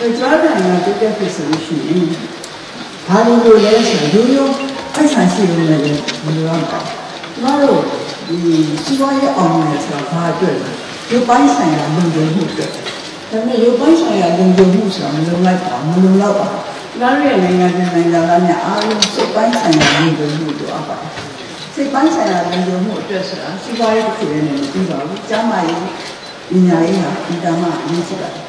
အဲကျွန်တော်နိုင်ငံတိုးတက်ဖြစ်ဆိုလို့ရှိရင်ဘာလို့လို့လဲဆိုတော့ရိုးရိုးပိုက်ဆံရှိလို့လည်းမလိုတော့ပါဘူးကျွန်တော်တို့ဒီစီးပွားရေးအောင်မယ်ဆိုတာဘာအတွက်လဲရုပ်ပိုင်းဆိုင်ရာလုံခြုံမှုအတွက်ဒါပေမဲ့ရုပ်ပိုင်းဆိုင်ရာလုံခြုံမှုဆိုတာမလုံလိုက်ပါမလုံလောက်ပါကျွန်တော်ရဲ့နိုင်ငံပြည်နိုင်ငံသားများအားလုံးစိတ်ပိုင်းဆိုင်ရာလုံခြုံမှုတို့အပ်ပါတယ်စိတ်ပိုင်းဆိုင်ရာလုံခြုံမှုအတွက်ဆိုတာစီးပွားရေးတစ်ခုနဲ့မပြီးပါဘူးကျန်းမာရေးပညာရေးဟာဒီကမှအရေးကြီးပါတယ်